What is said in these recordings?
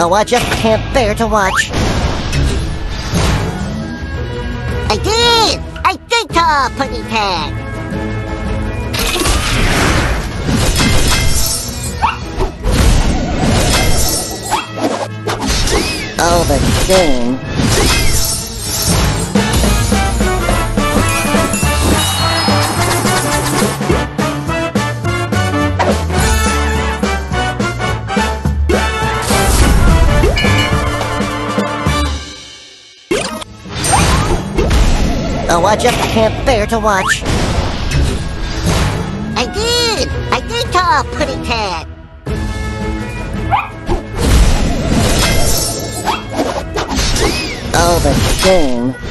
Oh, I just can't bear to watch. I did! I did to uh, Putty Tat! Oh, the shame. Oh, watch up, I just can't bear to watch. I did! I did to Putty Tat! Oh, the shame.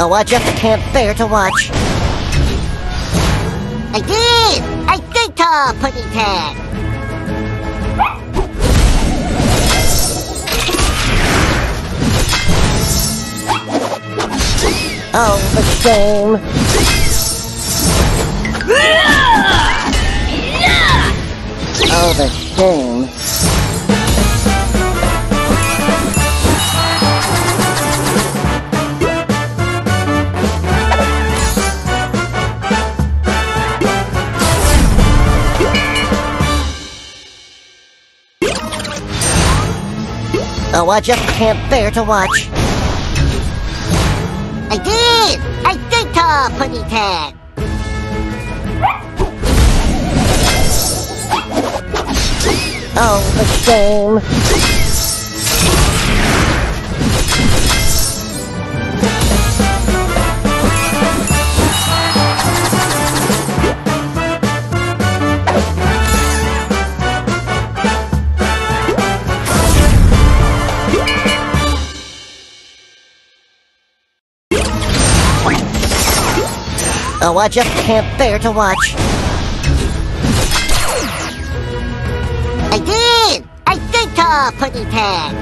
Oh, I just can't bear to watch. I did! I did to Putty Tat! Oh, the shame. Oh, the shame. I just can't bear to watch. I did! I did uh, to Putty Tat! Oh, the shame. Oh, I just can't bear to watch. I did! I did to uh, Putty Tat!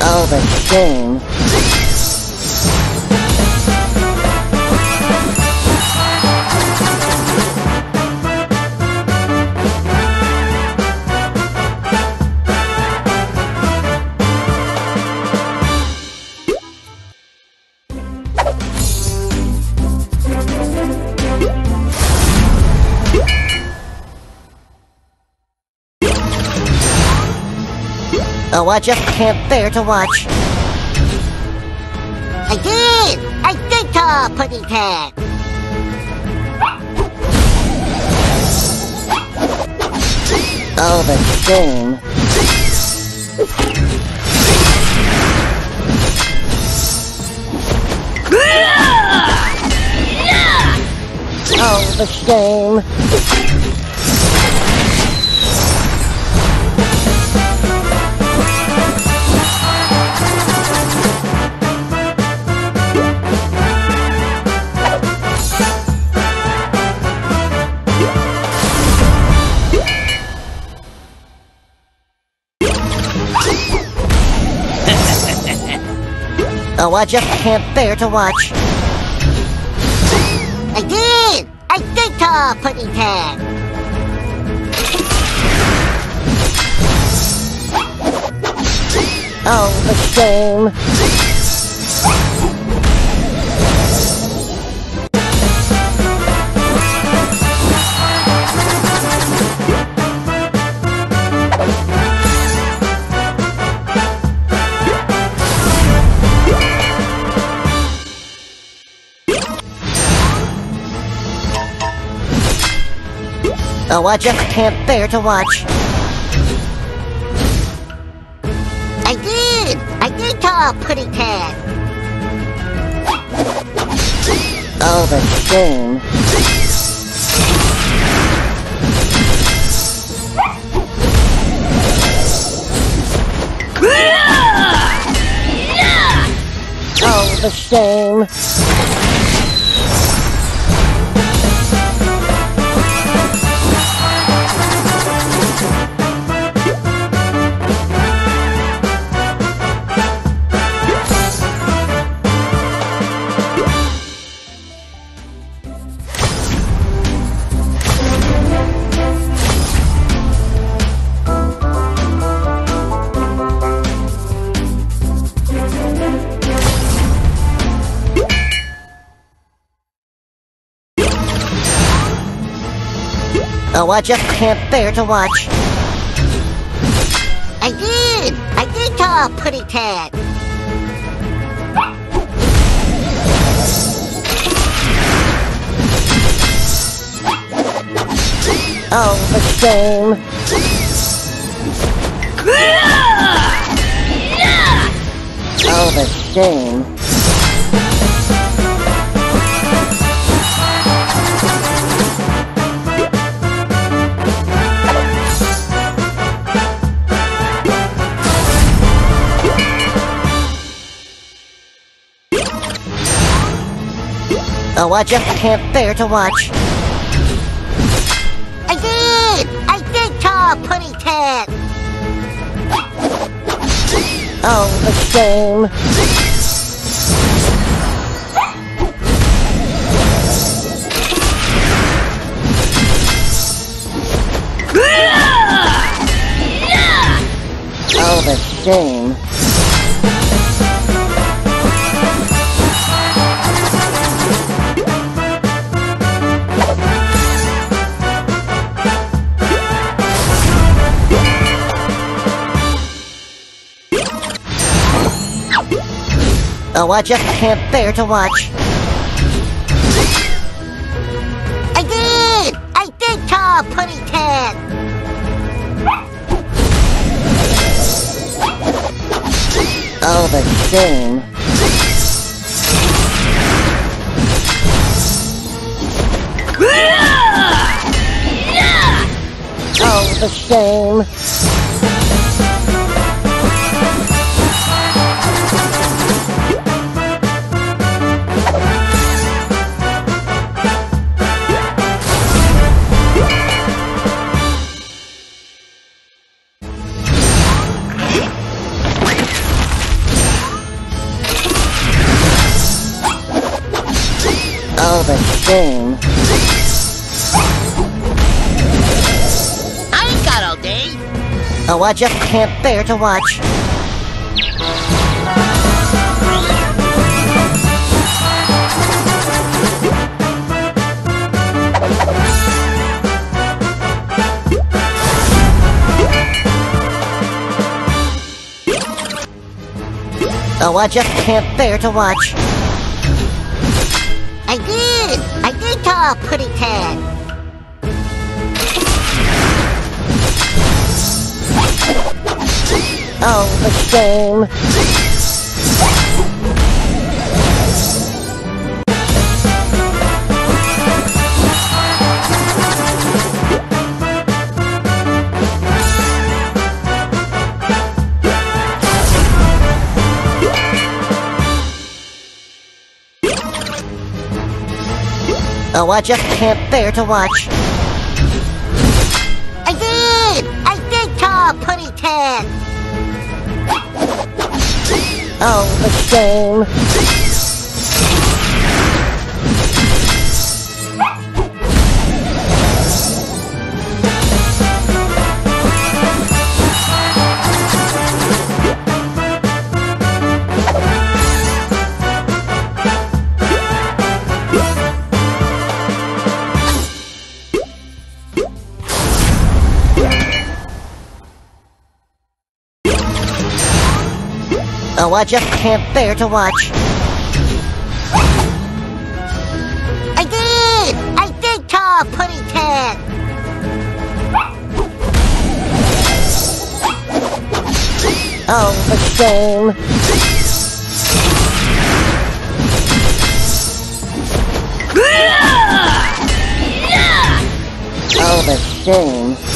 Oh, the shame. Oh, I just can't bear to watch. I did! I did to Putty Tat! Oh, the shame. Oh, the shame. Oh, I just can't bear to watch. I did! I did to Putty Tat! Oh, the shame. Oh, I just can't bear to watch. I did! I did call out Putty Cat! Oh, the shame! Oh, the shame. Oh, I just can't bear to watch. I did! I did talk, Putty Tat! Oh, the shame. Oh, the shame. Oh, I just can't bear to watch. I did! I did talk, Putty Tat! Oh, the shame. Oh, the shame. Oh, I just can't bear to watch. I did! I did talk, Putty Tat! Oh, oh, the shame. Oh, the shame. Oh, I just can't bear to watch. Oh, I just can't bear to watch. I did! I did talk, Putty Tat! Oh, the shame. Oh, I just can't bear to watch. I did! I did talk, Putty Oh, the shame. I just can't bear to watch. I did! I did talk, Putty Tat! Oh, the shame. Oh, the shame.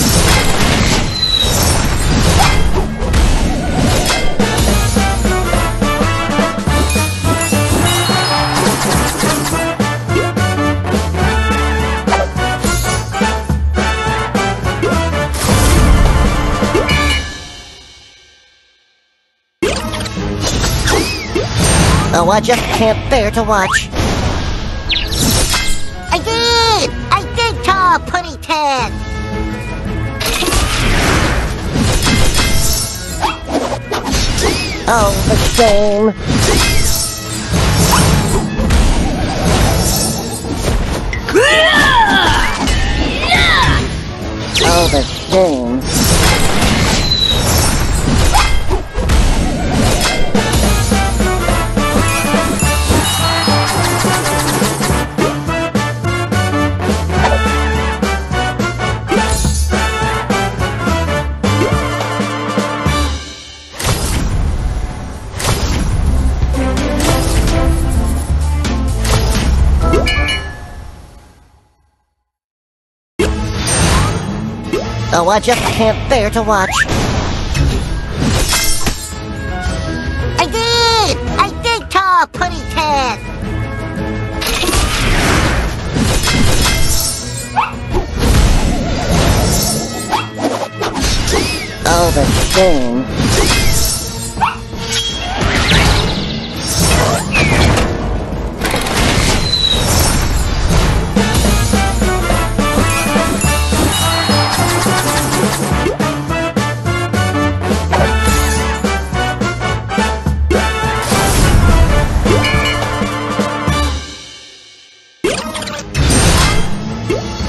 I just can't bear to watch. I did! I did call Putty Ted! Oh, the shame. Oh, the shame. Oh, I just can't bear to watch. I did! I did call Putty Ted! Oh, the shame.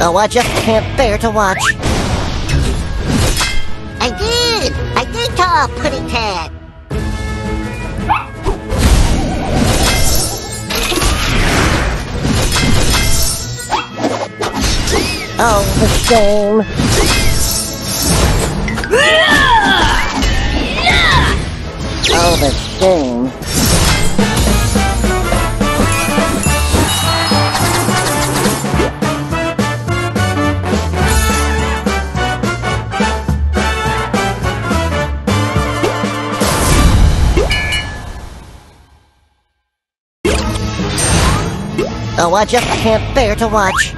Oh, I just can't bear to watch. I did! I did call Putty Ted! Oh, the shame. Oh, the shame. Oh, I just can't bear to watch.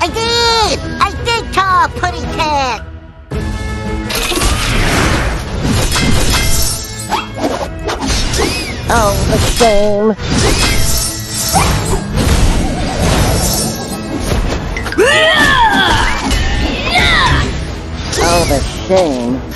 I did! I did call Putty Cat! Oh, the shame. Oh, the shame.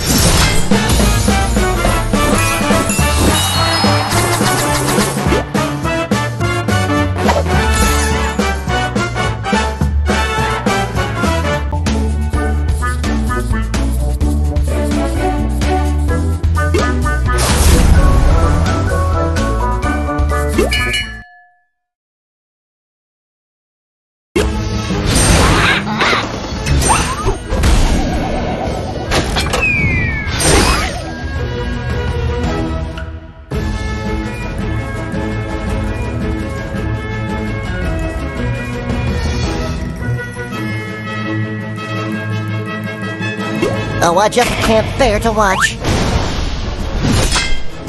Oh, I just can't bear to watch.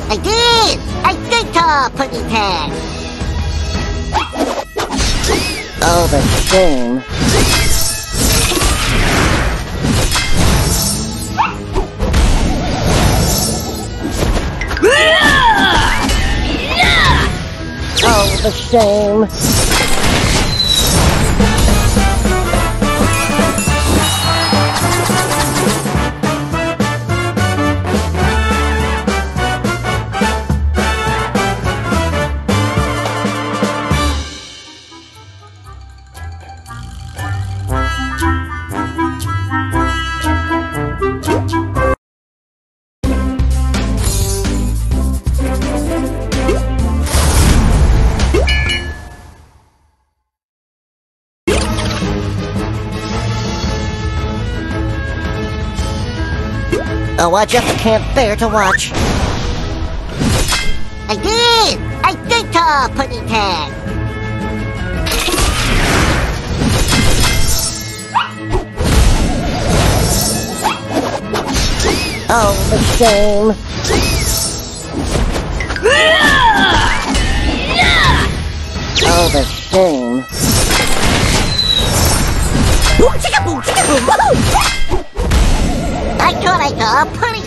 I did! I did call Putty Ted! Oh, the shame. Oh, the shame. Oh, I just can't bear to watch. I did! I did call Putty Ted! Oh, the shame. Oh, the shame. Boom, boom, boom! I thought I called Putty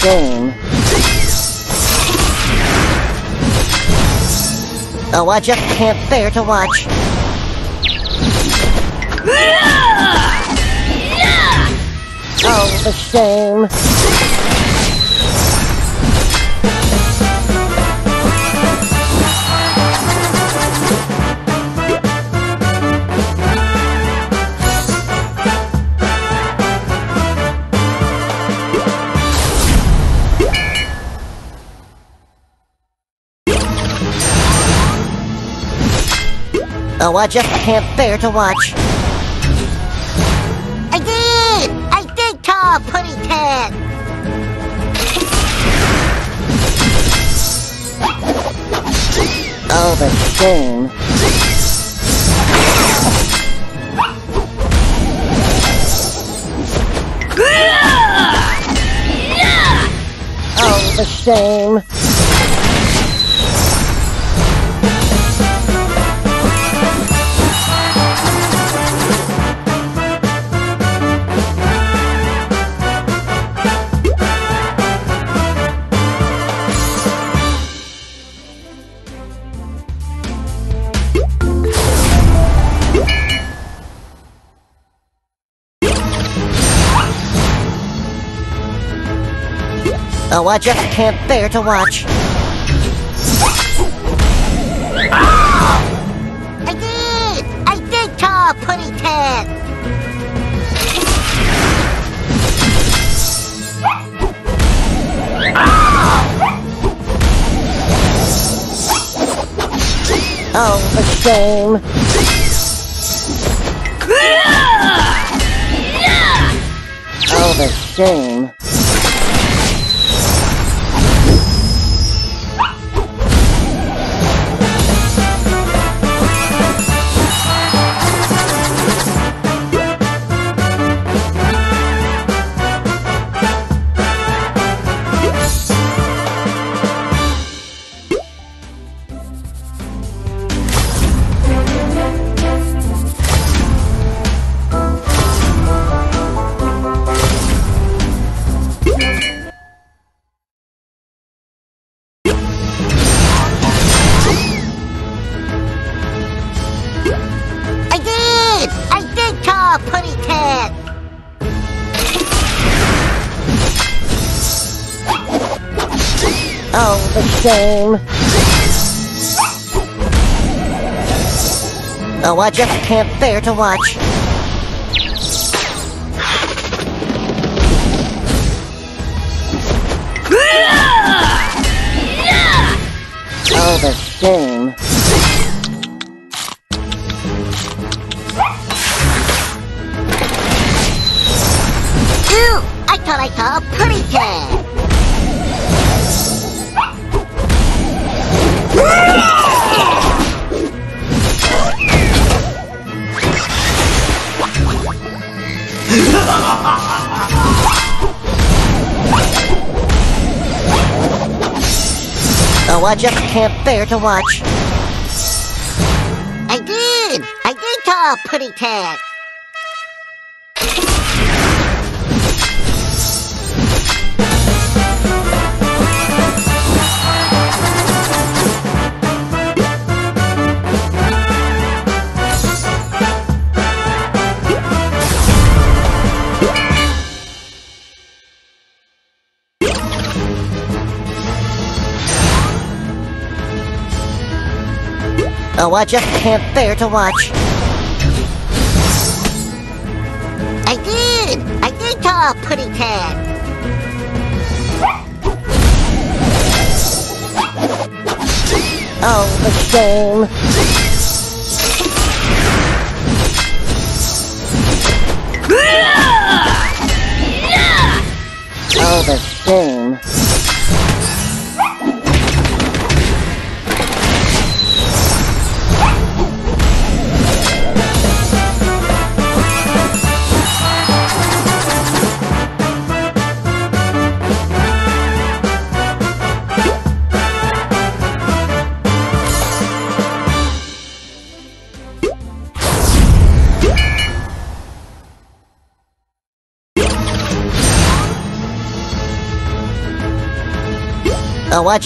Oh. Oh, I just can't bear to watch. Oh, the shame. I just can't bear to watch. I did! I did call Putty Tat! Oh, the shame. Oh, the shame. Oh, I just can't bear to watch. I did! I did call Putty Tat! Oh, the shame. Oh, the shame. Shame. Oh, I just can't bear to watch. Oh, the shame. Ew! I thought I saw a Putty Tat! Oh, I just can't bear to watch. I did! I did call Putty Tat! Oh, I just can't bear to watch. I did! I did call Putty Cat! Oh, the shame. Oh, the shame.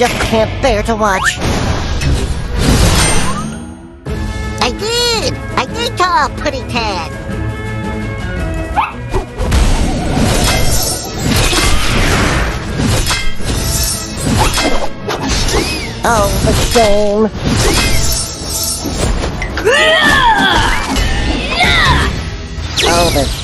Just can't bear to watch. I did! I did a pretty cat. Oh, the shame. Oh, the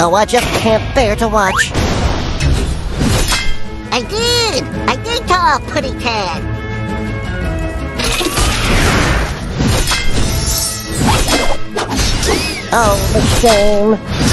Oh, I just can't bear to watch. I did! I did a pretty cat. Oh, the shame.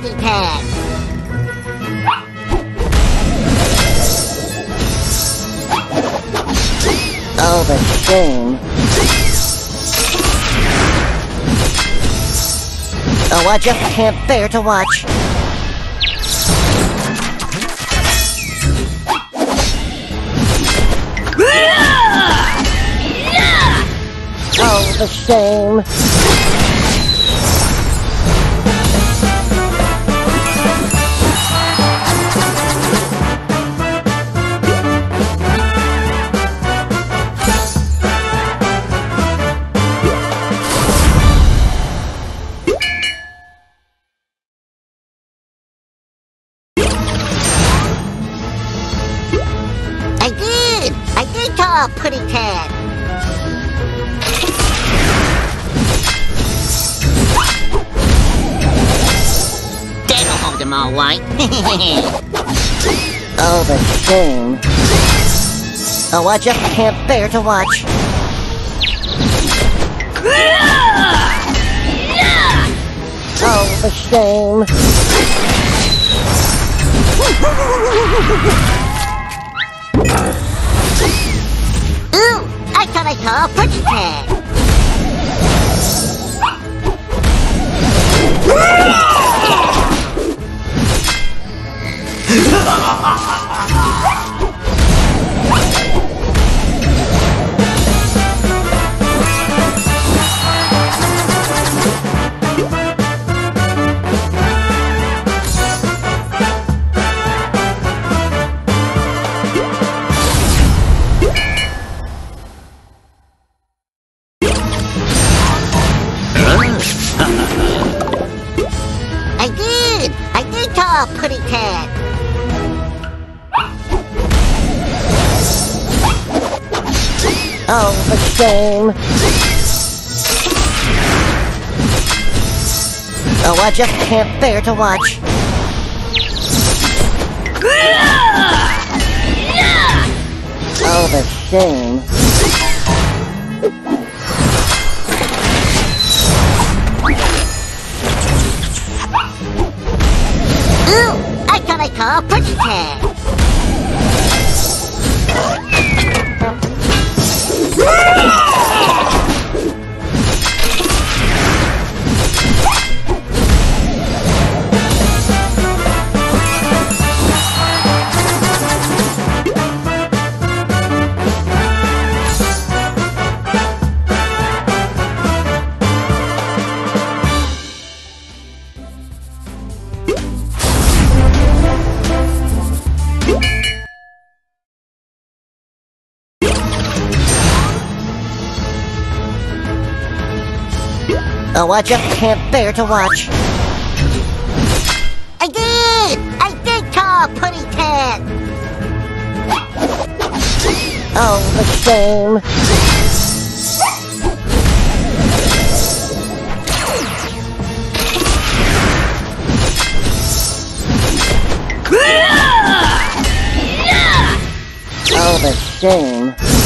Draw a pretty cat. Oh, the shame. Oh, I just can't bear to watch. Oh, the shame. I just can't bear to watch. Oh, the shame. Ooh, I thought I saw a punch tag. Ha ha ha! Shame. Oh, I just can't bear to watch. Oh, the shame. Ooh, I got a call punch tag. Yeah! Oh, I just can't bear to watch. I did! I did call putty tat. Oh, the shame. Oh, the shame.